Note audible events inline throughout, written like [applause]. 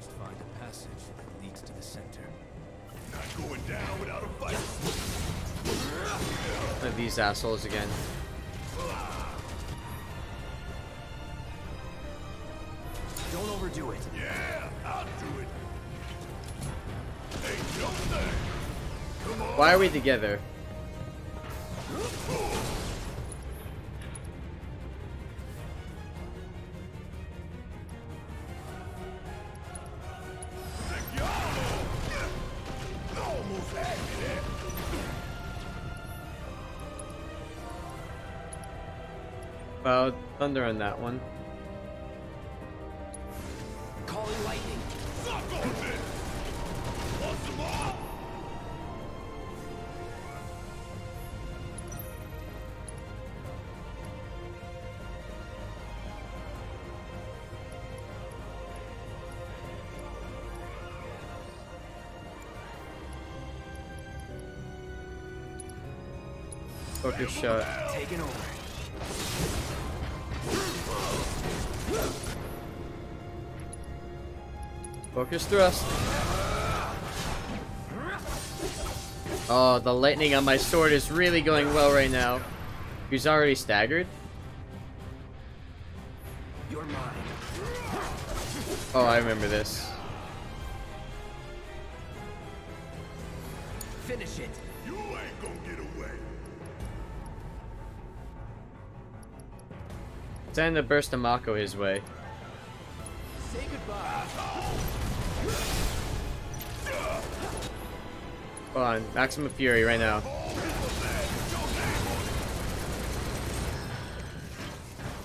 First find a passage that leads to the center. Not going down without a fight. One of these assholes again. Don't overdo it. Yeah, I'll do it. Hey, no thing. Come on. Why are we together? Thunder on that one. Calling lightning. Suck on this. Want? Focus shot. Taking over. Focus thrust. Oh, the lightning on my sword is really going well right now. He's already staggered? Oh, I remember this. Finish it. You ain't gonna get away. Send a burst of Mako his way. Say goodbye. Hold on, Maximum Fury right now.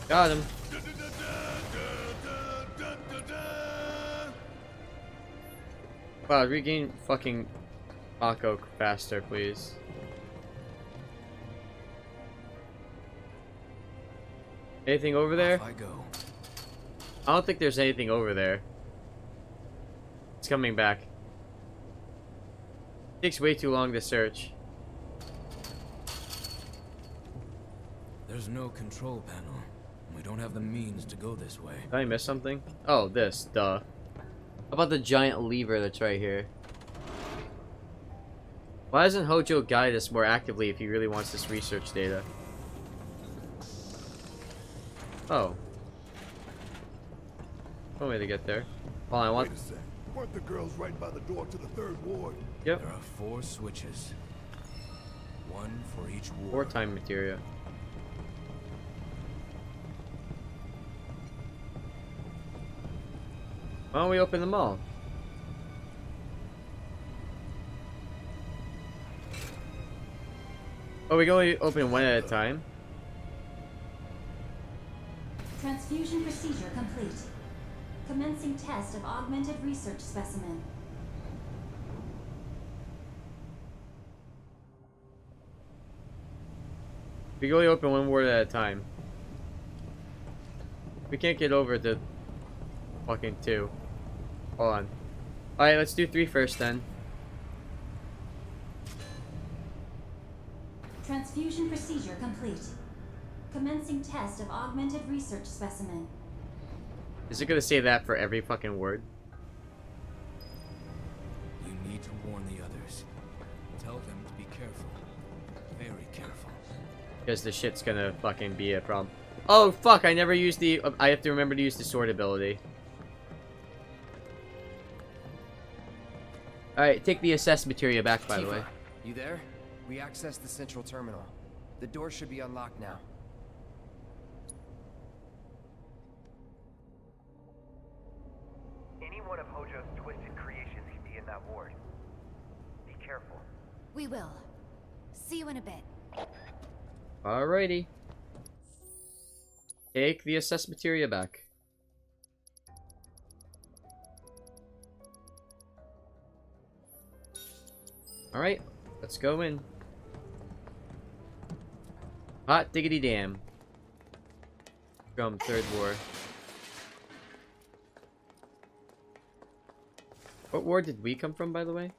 Got him. Wow, regain fucking Mako faster, please. Anything over there? I go. I don't think there's anything over there. It's coming back. takes way too long to search. There's no control panel. We don't have the means to go this way. Did I miss something? Oh, this. Duh. How about the giant lever that's right here? Why doesn't Hojo guide us more actively if he really wants this research data? Oh. One way to get there. Hold on, I want... Wait a sec. Weren't the girls right by the door to the third ward? Yep. There are four switches. One for each ward. Wartime material. Why don't we open them all? Oh, we can only open one at a time? Transfusion procedure complete. Commencing test of augmented research specimen. We can only open one ward at a time. We can't get over the fucking two. Hold on. Alright, let's do three first then. Transfusion procedure complete. Commencing test of augmented research specimen. Is it gonna say that for every fucking word? You need to warn the others. Tell them to be careful. Very careful. Because the shit's gonna fucking be a problem. Oh, fuck, I never used the... Um, I have to remember to use the sword ability. Alright, take the assess materia back, by the way. You there? We accessed the central terminal. The door should be unlocked now. Any one of Hojo's twisted creations could be in that ward. Be careful. We will. See you in a bit. Alrighty. Take the assess materia back. Alright, let's go in. Hot diggity damn. From Third War. What war did we come from, by the way?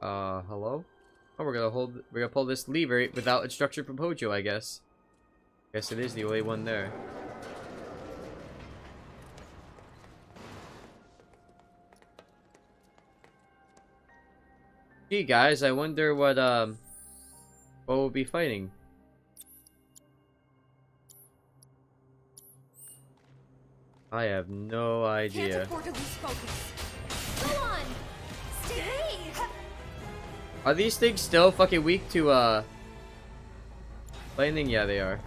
Uh, hello? Oh, we're gonna hold- we're gonna pull this lever without instruction from Hojo, I guess. Guess it is the only one there. Gee, guys, I wonder what, um, what we'll be fighting. I have no idea. Can't afford to lose focus. Go on! Stay are these things still fucking weak to uh lightning? Yeah, they are.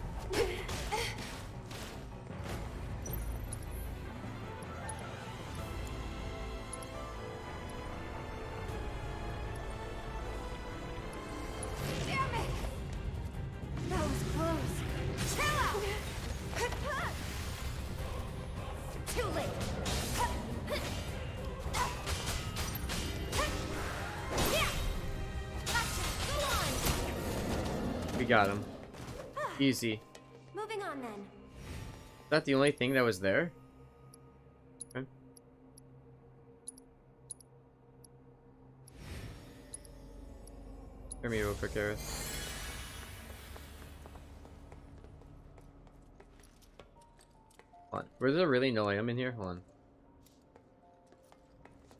Easy. Moving on then. Is that the only thing that was there? Okay. Hear me real quick, Gareth. Hold on. Was there really no am in here? Hold on.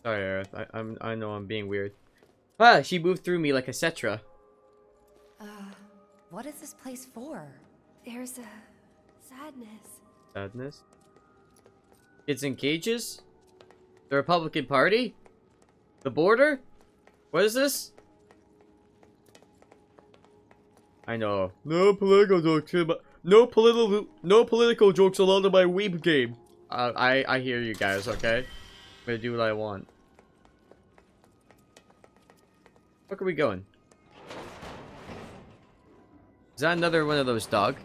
Sorry, Aerith. I, I'm I know I'm being weird. Ah, she moved through me like a Cetra. Uh, what is this place for? There's a sadness. Sadness. Kids in cages? The Republican Party? The border? What is this? I know. No political jokes. in my- No political. No political jokes allowed in my weep game. Uh, I I hear you guys. Okay. I'm gonna do what I want. Where are we going? Is that another one of those dog?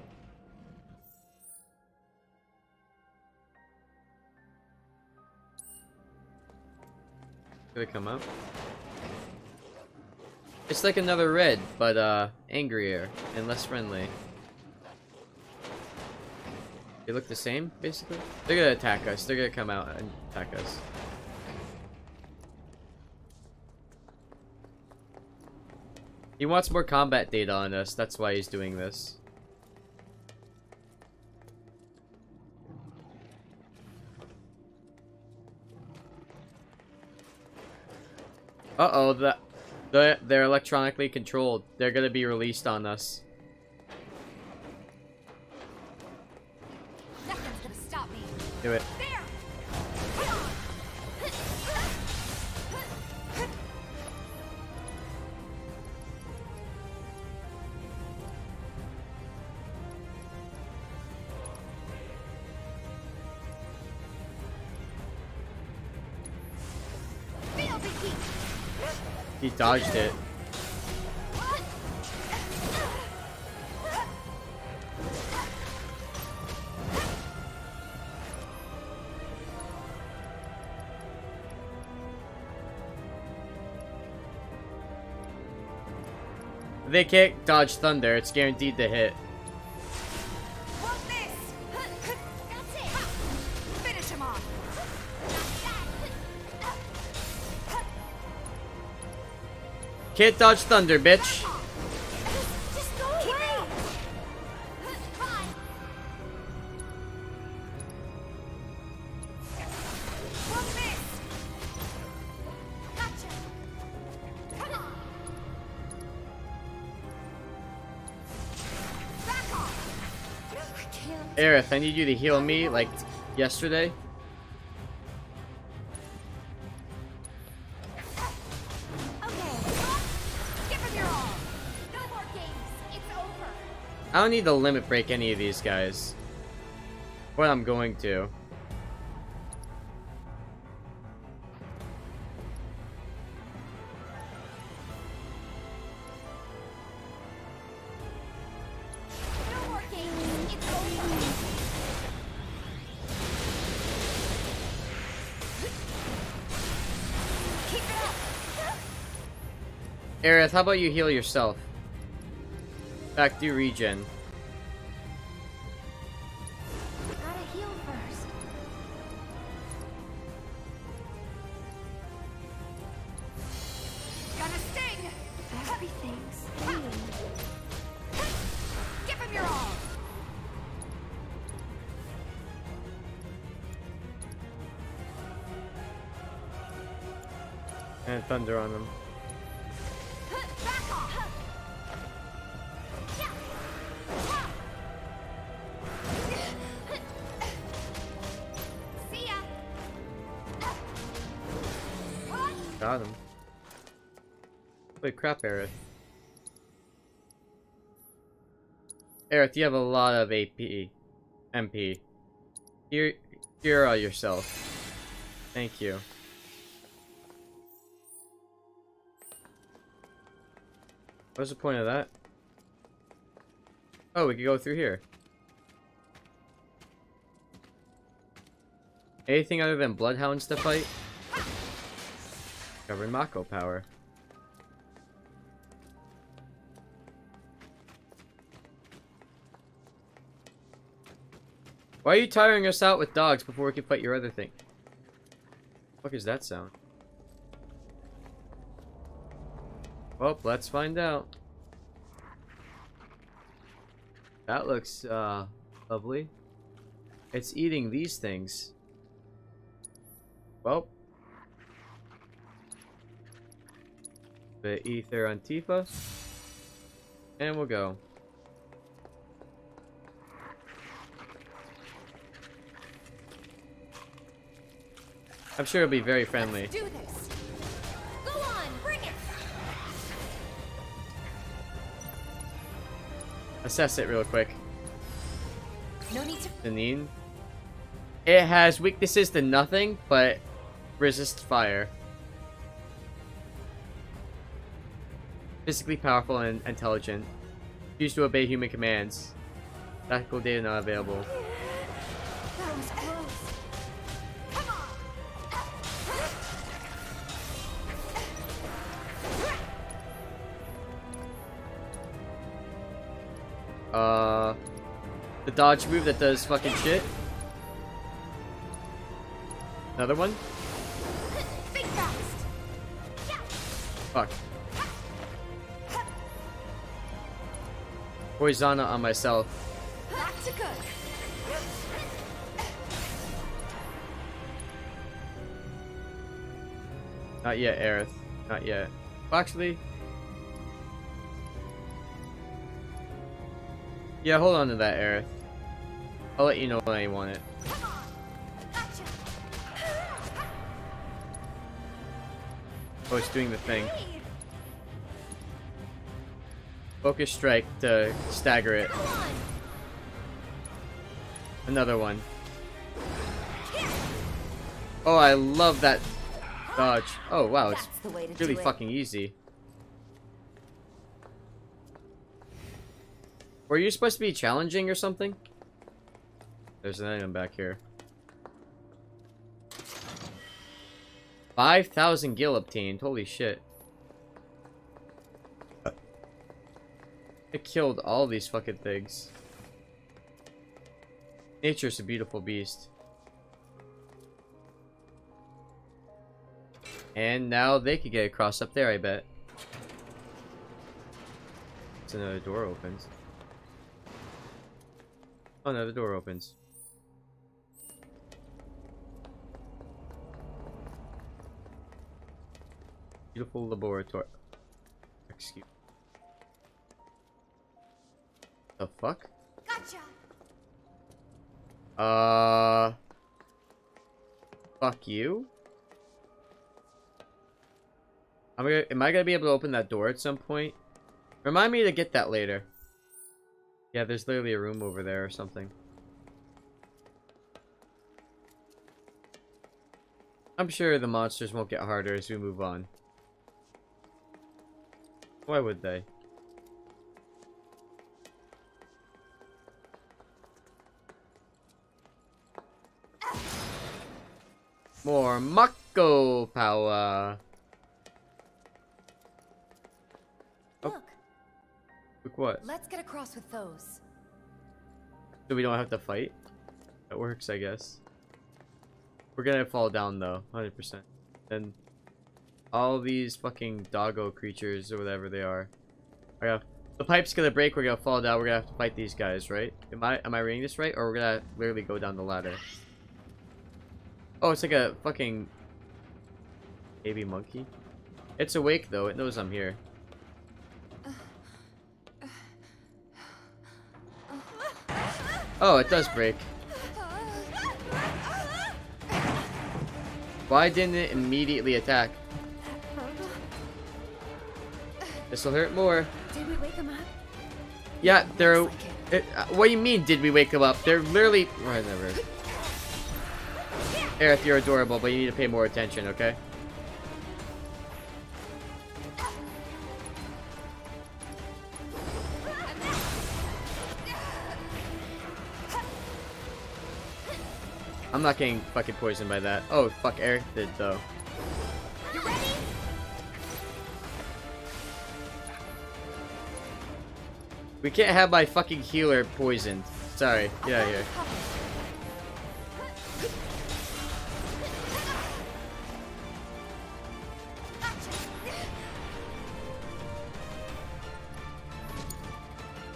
Did it come up? It's like another red, but uh, angrier and less friendly. They look the same, basically. They're gonna attack us. They're gonna come out and attack us. He wants more combat data on us. That's why he's doing this. Uh-oh, the, the, they're electronically controlled. They're gonna be released on us. Nothing's gonna stop me. Do it. He dodged it. They can't dodge thunder. It's guaranteed to hit. Can't dodge thunder, bitch. Aerith, I need you to heal me like yesterday. I don't need to limit break any of these guys. But I'm going to. Aerith, how about you heal yourself? Back to regen. Crap, Aerith. Aerith, you have a lot of AP. MP. Here, hero yourself. Thank you. What's the point of that? Oh, we could go through here. Anything other than bloodhounds to fight? Covering Mako power. Why are you tiring us out with dogs before we can fight your other thing? What is that sound? Well, let's find out. That looks, uh, lovely. It's eating these things. Well. The ether on Tifa. And we'll go. I'm sure it'll be very friendly. Let's do this. Go on, bring it. Assess it real quick. No need to. Deneen. It has weaknesses to nothing, but resists fire. Physically powerful and intelligent. Used to obey human commands. Tactical data not available. Dodge move that does fucking shit. Another one? Fuck. Poisona on myself. Not yet, Aerith. Not yet. Well, actually. Yeah, hold on to that, Aerith. I'll let you know when I want it. Gotcha. Oh, it's doing the thing. Focus strike to stagger it. Another one. Oh, I love that dodge. Oh, wow, it's That's the way to really it. fucking easy. Were you supposed to be challenging or something? There's an item back here. 5,000 gil obtained. Holy shit. It killed all these fucking things. Nature's a beautiful beast. And now they could get across up there, I bet. It's another door opens. Oh no, the door opens. Beautiful laboratory. Excuse. The fuck? Gotcha. Uh. Fuck you. Am I, gonna, am I gonna be able to open that door at some point? Remind me to get that later. Yeah, there's literally a room over there or something. I'm sure the monsters won't get harder as we move on. Why would they? More Mako power. Oh. Look, Look what? let's get across with those. So we don't have to fight? That works, I guess. We're gonna fall down though, 100%. And all these fucking doggo creatures or whatever they are. Got the pipe's gonna break, we're gonna fall down, we're gonna have to fight these guys, right? Am I am I reading this right? Or we're gonna literally go down the ladder? Oh, it's like a fucking baby monkey. It's awake though, it knows I'm here. Oh, it does break. Why didn't it immediately attack? This will hurt more. Did we wake him up? Yeah, they're. Like It, uh, what do you mean? Did we wake them up? They're literally. Whatever. [laughs] Aerith, you're adorable, but you need to pay more attention, okay? I'm not getting fucking poisoned by that. Oh, fuck, Aerith did, though. We can't have my fucking healer poisoned. Sorry, get out of here.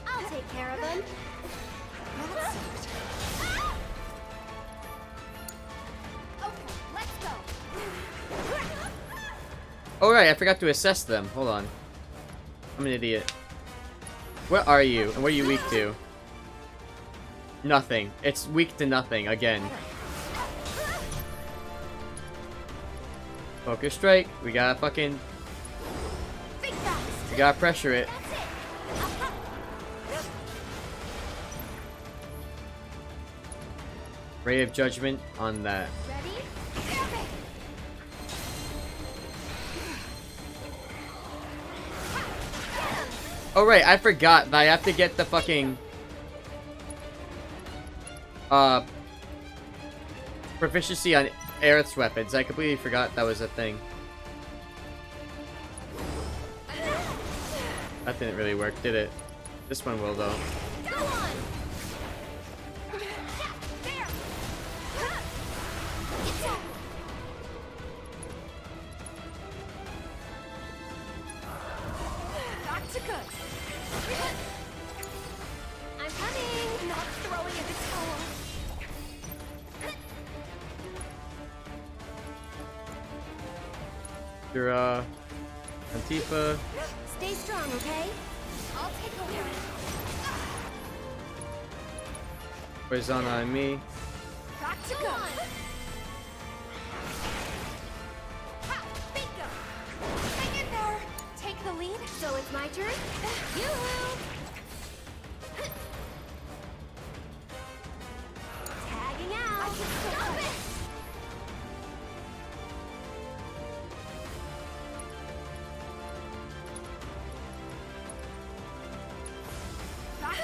I'll take care of him. That sucked. Okay, let's go. Oh right, I forgot to assess them. Hold on. I'm an idiot. Where are you? And what are you weak to? Nothing. It's weak to nothing, again. Focus strike. We gotta fucking... We gotta pressure it. Ray of Judgment on that. Oh right, I forgot that I have to get the fucking... Uh... Proficiency on Aerith's weapons. I completely forgot that was a thing. That didn't really work, did it? This one will, though. Poison and me. To there. Take the lead. So it's my turn. Tagging out. Stop it.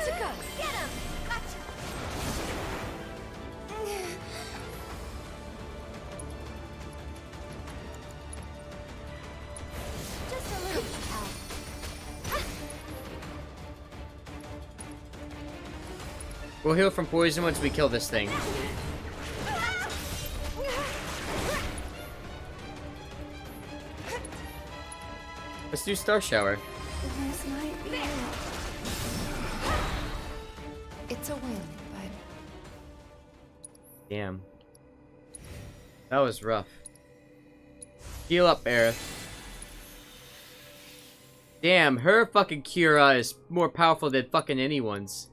To good. Get him. We'll heal from poison once we kill this thing. Let's do Star Shower. This might be it. It's a win, Damn. That was rough. Heal up, Aerith. Damn, her fucking Cura is more powerful than fucking anyone's.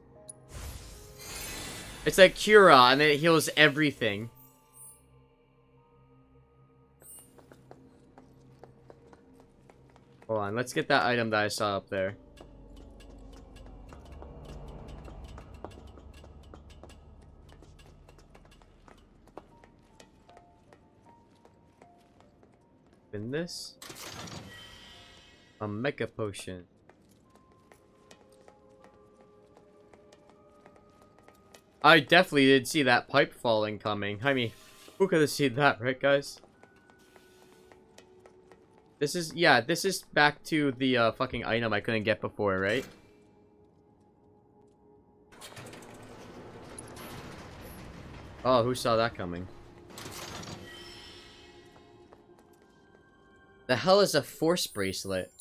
It's like Cura, and then it heals everything. Hold on, let's get that item that I saw up there. In this? A Mega-Potion. I definitely did see that pipe falling coming. I mean, who could have seen that, right, guys? This is, yeah, this is back to the uh, fucking item I couldn't get before, right? Oh, who saw that coming? The hell is a force bracelet?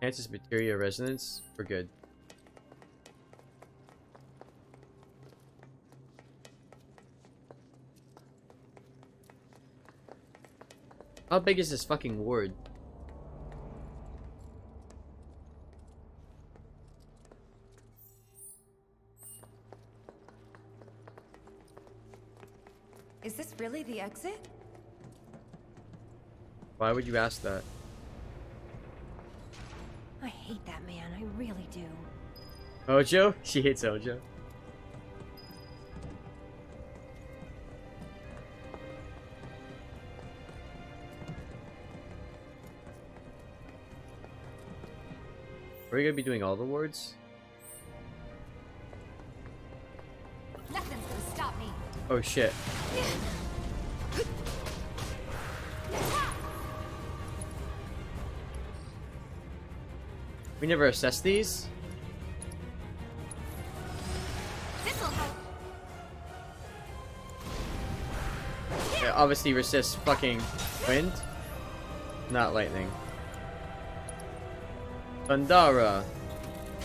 Enhances materia resonance. We're good. How big is this fucking ward? Really the exit? Why would you ask that? I hate that man, I really do. Hojo? She hates Hojo. Are we gonna be doing all the wards? Nothing's gonna stop me. Oh shit. [laughs] We never assessed these? Yeah, obviously resists fucking wind. Not lightning. Thundara.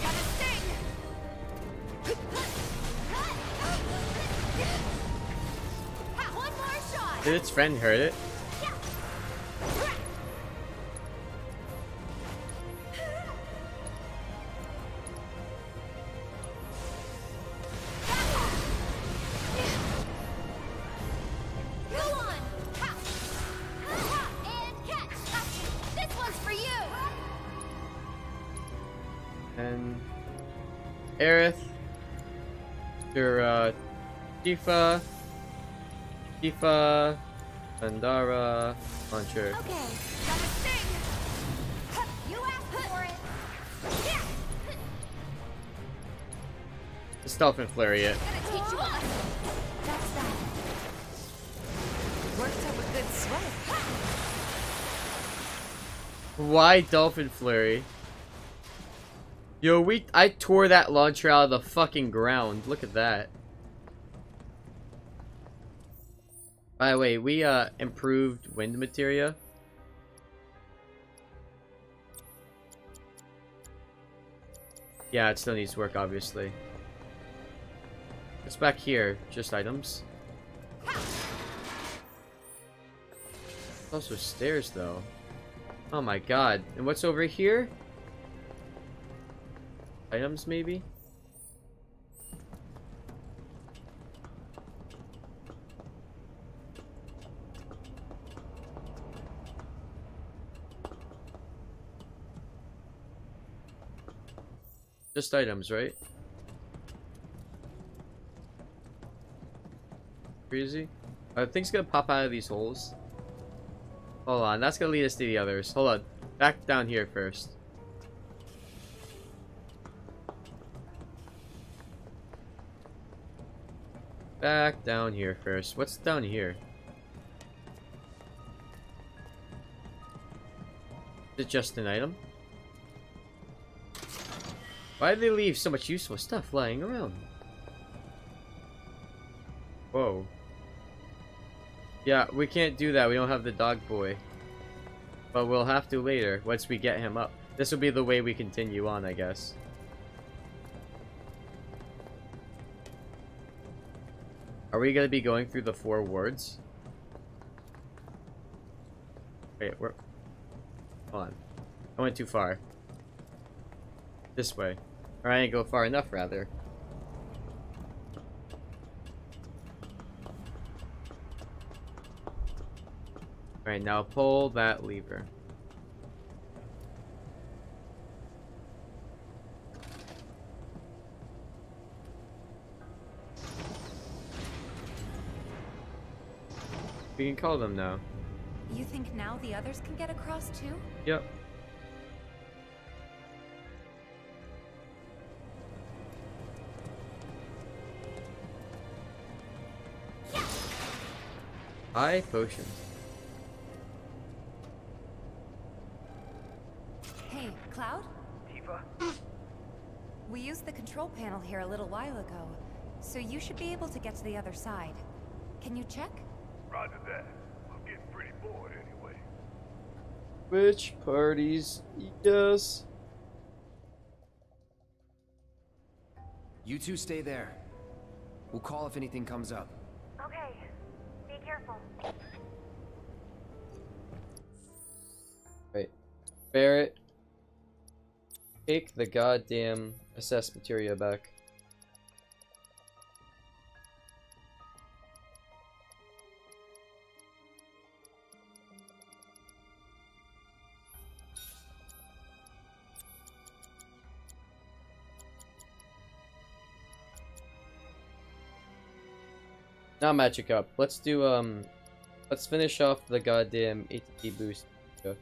Got a sting! Ha, One more shot! Did its friend hurt it? Tifa. Tifa. Thundara. Launcher. Okay, got a! You asked for it! Yeah! And Flurry it. Gonna teach you a! That's that. Worked up a good sweat. Why Dolphin Flurry? Yo, we I tore that launcher out of the fucking ground. Look at that. By the way, we uh improved wind materia. Yeah, it still needs to work, obviously. What's back here? Just items. Also stairs, though. Oh my god. And what's over here? Items, maybe? Just items, right? Crazy. Are things gonna pop out of these holes? Hold on, that's gonna lead us to the others. Hold on. Back down here first. Back down here first. What's down here? Is it just an item? Why did they leave so much useful stuff lying around? Whoa. Yeah, we can't do that. We don't have the dog boy. But we'll have to later, once we get him up. This will be the way we continue on, I guess. Are we gonna be going through the four wards? Wait, we're... Hold on. I went too far. This way. Or I didn't go far enough, rather. Alright, now pull that lever. We can call them now. You think now the others can get across too? Yep. High potions. Hey, Cloud? Tifa? We used the control panel here a little while ago, so you should be able to get to the other side. Can you check? Roger that. I'm getting pretty bored anyway. Which parties? Yes. You two stay there. We'll call if anything comes up. Careful. Right. Barret. Take the goddamn assess materia back. Not magic up. Let's do um let's finish off the goddamn ATB boost. Oh,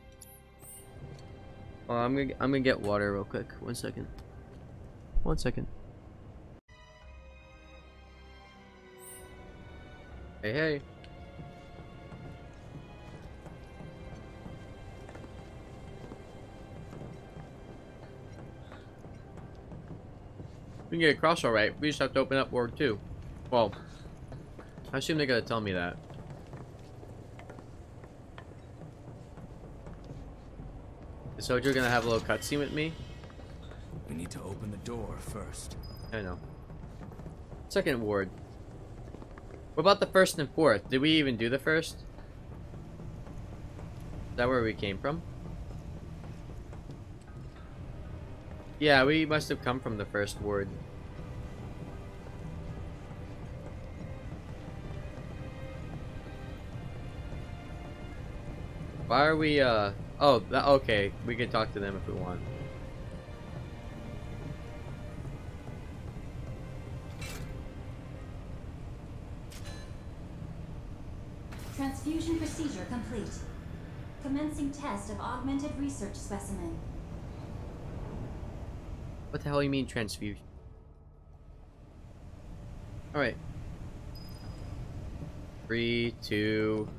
I'm gonna I'm gonna get water real quick. One second. One second. Hey hey. We can get across alright. We just have to open up Ward 2. Well, I assume they're gonna tell me that. Is Hojo gonna have a little cutscene with me? We need to open the door first. I know. Second ward. What about the first and fourth? Did we even do the first? Is that where we came from? Yeah, we must have come from the first ward. Why are we, uh... Oh, okay. We can talk to them if we want. Transfusion procedure complete. Commencing test of augmented research specimen. What the hell you mean transfusion? Alright. Three, two...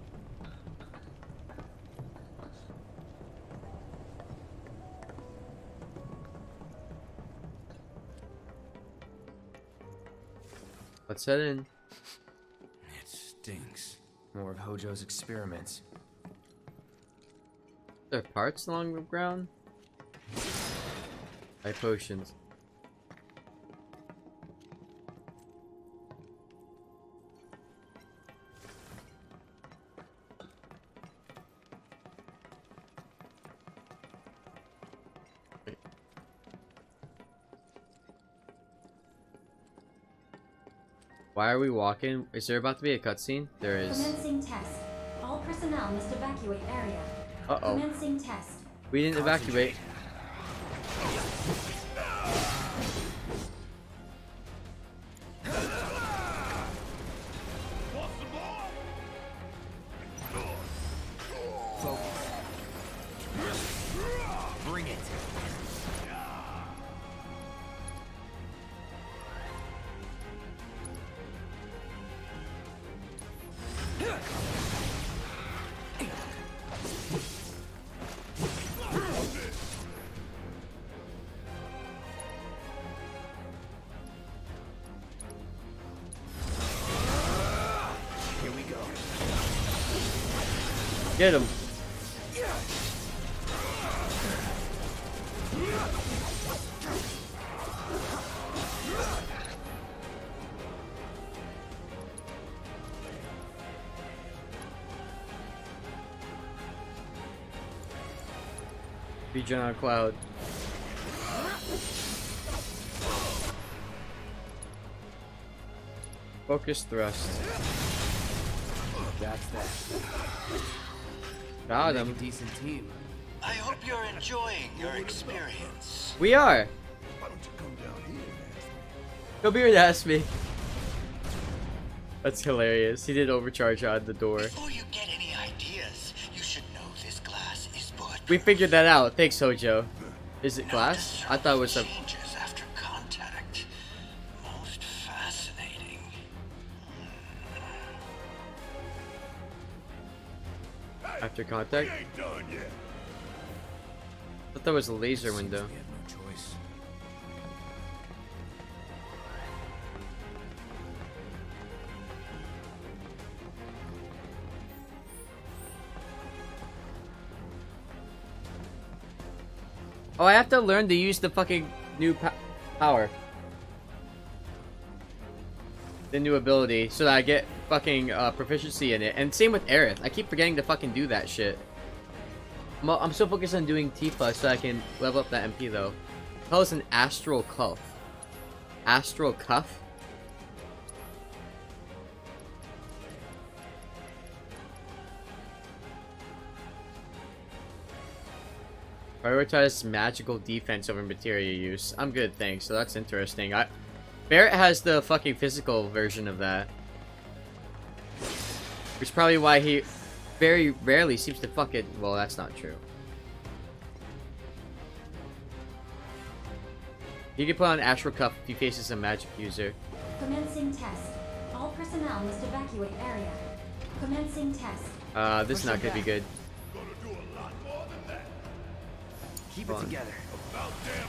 Let's head in. It stinks. More of Hojo's experiments. There are parts along the ground? By potions. Why are we walking? Is there about to be a cutscene? There is. Commencing test. All personnel must evacuate area. Uh-oh. Commencing test. We didn't evacuate. Get him. Regen on cloud. Focus thrust. That's that. Got Make a decent team. I hope you're enjoying your experience. We are. Why don't you come down here and ask me? Come here and ask me. That's hilarious. He did overcharge on the door. Before you get any ideas, you should know this glass is but We figured that out. Thanks, Hojo. Is it glass? I thought it was a. After contact? We ain't done yet. I thought that was a laser window. We have no choice. Oh, I have to learn to use the fucking new po power. The new ability, so that I get fucking uh, proficiency in it. And same with Aerith. I keep forgetting to fucking do that shit. I'm, I'm so focused on doing Tifa so I can level up that MP though. That was an Astral Cuff. Astral Cuff? Prioritize magical defense over materia use. I'm good, thanks. So that's interesting. I Barret has the fucking physical version of that. Which is probably why he very rarely seems to fuck it. Well, that's not true. He can put on Astral Cuff if he faces a magic user. Commencing test. All personnel must evacuate area. Commencing test. Uh, this is not gonna be good. Gonna do a lot more than that. Keep Hold it on. together. About damn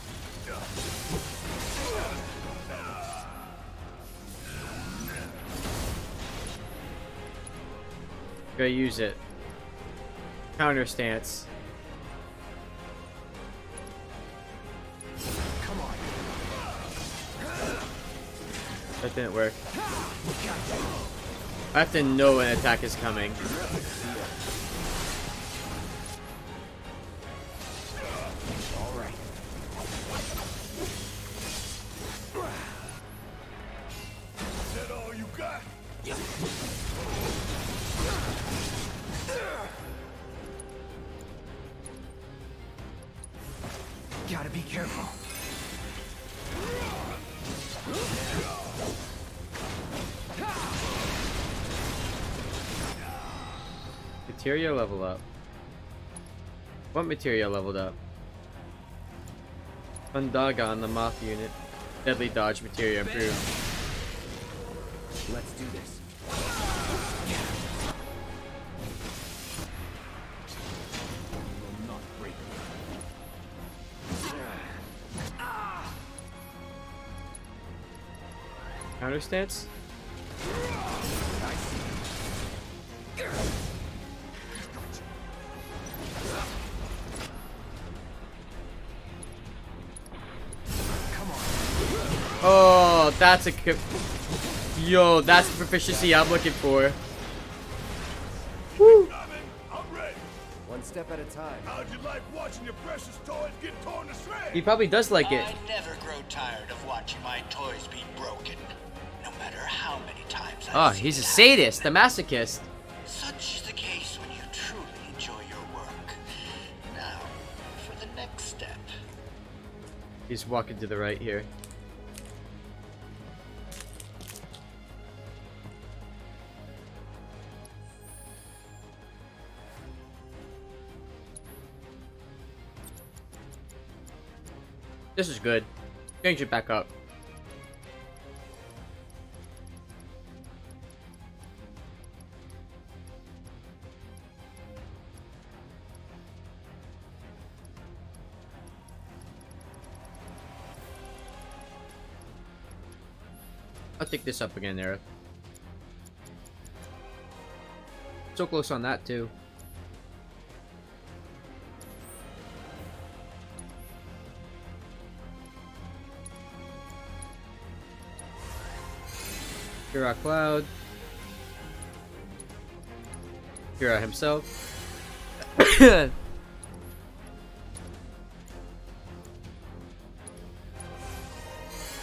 Gotta use it. Counter stance. Come on. That didn't work. I have to know an attack is coming. Materia level up. What materia leveled up? Undaga on the Moth unit. Deadly dodge materia improved. Let's do this. Counter stance? That's a. Yo, that's the proficiency I'm looking for. Woo! Diamond, I'm ready. One step at a time. How'd you like watching your precious toys get torn to shreds? He probably does like it. I never grow tired of watching my toys be broken, no matter how many times I've Oh, he's a it happen. sadist, a masochist. Such is the case when you truly enjoy your work. Now, for the next step. He's walking to the right here. This is good. Change it back up. I'll take this up again, Eric. So close on that, too. Cura Cloud. Cura himself. [coughs]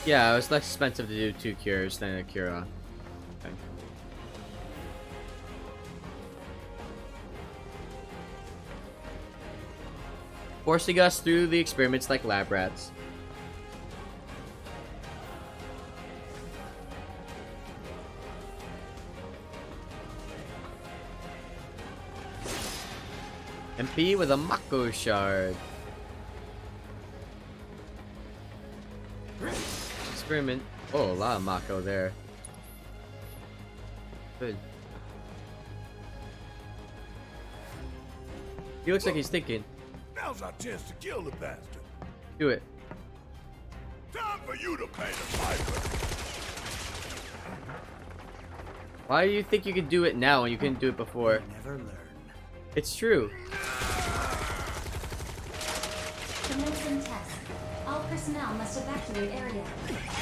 yeah, it was less expensive to do two cures than a. Okay. Forcing us through the experiments like lab rats. MP with a Mako shard. Experiment. Oh, a lot of Mako there. Good. He looks like he's thinking. Now's our chance to kill the bastard. Do it. Time for you to pay the piper. Why do you think you can do it now when you couldn't do it before? Never learn. It's true. Commencing test. All personnel must evacuate area.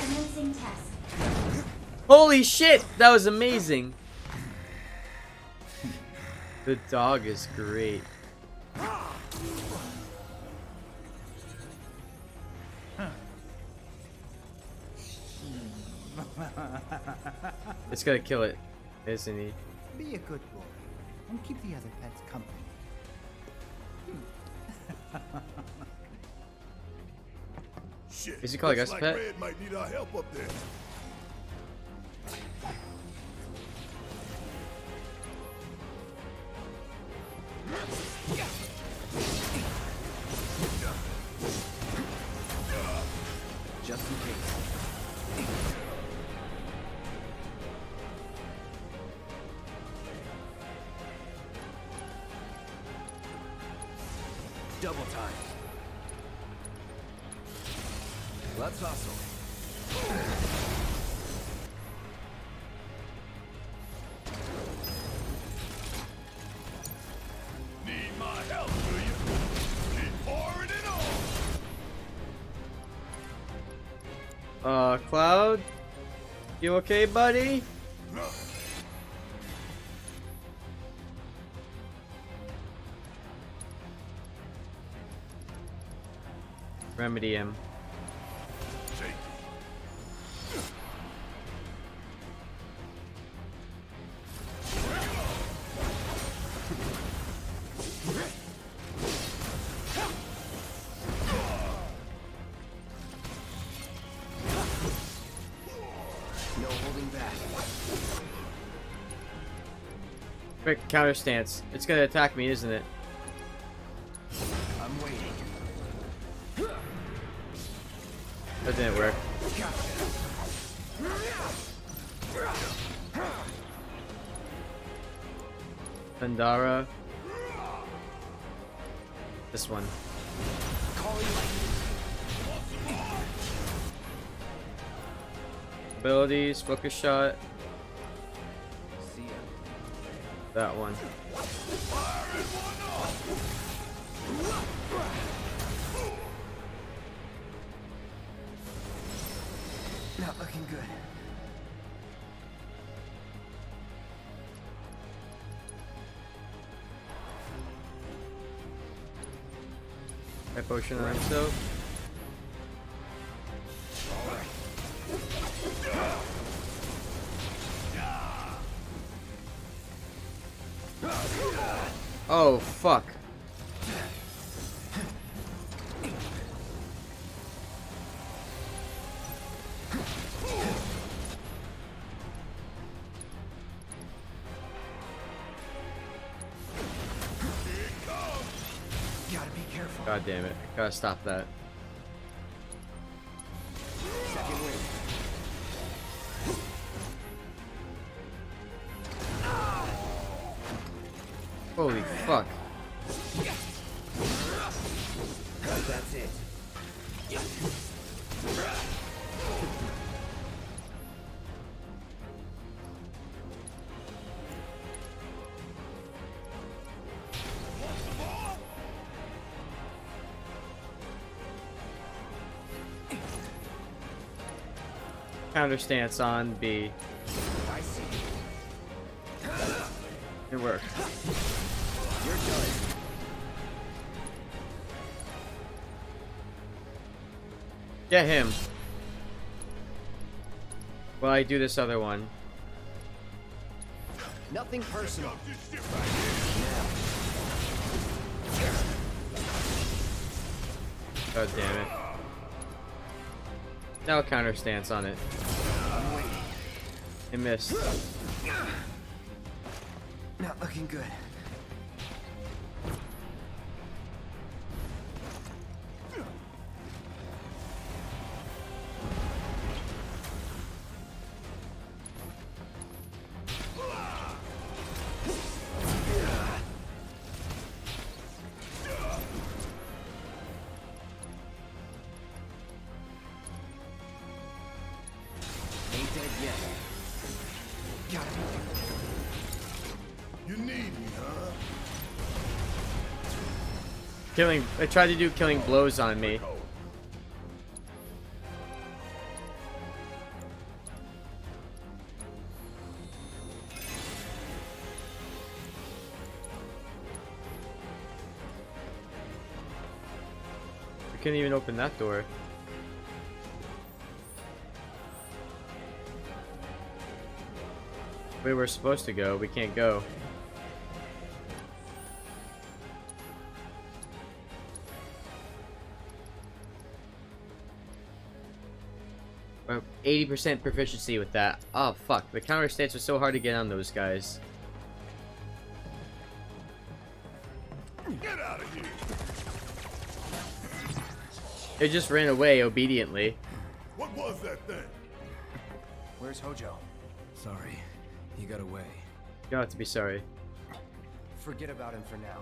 Commencing test. Holy shit! That was amazing. The dog is great. [laughs] It's gonna kill it, isn't he? Be a good boy and keep the other pets company. Hmm. [laughs] Shit. Is he calling us like pet? Red might need our help up there. Just in case. Double time. It on. Uh, Cloud? You okay, buddy? Remedy him. Counter stance. It's gonna attack me, isn't it? I'm waiting. That didn't work. Pandara. This one. Abilities, focus shot. That one. Not looking good. I potion on himself. Fuck. Gotta be careful. God damn it. Gotta stop that. Holy fuck. That's it. Counter stance on B. I see. It worked. You're done. Get him. While I do this other one. Nothing personal. This shit right here. God damn it. Now counter stance on it. It missed. Not looking good. Killing. They tried to do killing blows on me. couldn't even open that door. We were supposed to go, we can't go. 80% proficiency with that. Oh fuck, the counter stance are so hard to get on those guys. Get out of here! They just ran away obediently. What was that thing? Where's Hojo? Sorry, he got away. You don't have to be sorry. Forget about him for now.